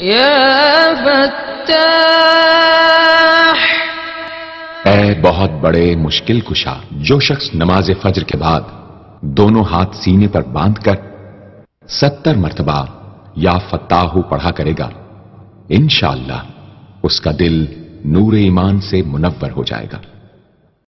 یا فتاح. اے بہت بڑے مشکل کشا، جو شخص نماز فجر کے بعد دونوں ہاتھ سینے پر باندھ کر ستر مرتبہ یا فتاح پڑھا کرے گا، انشاءاللہ اس کا دل نور ایمان سے منور ہو جائے گا۔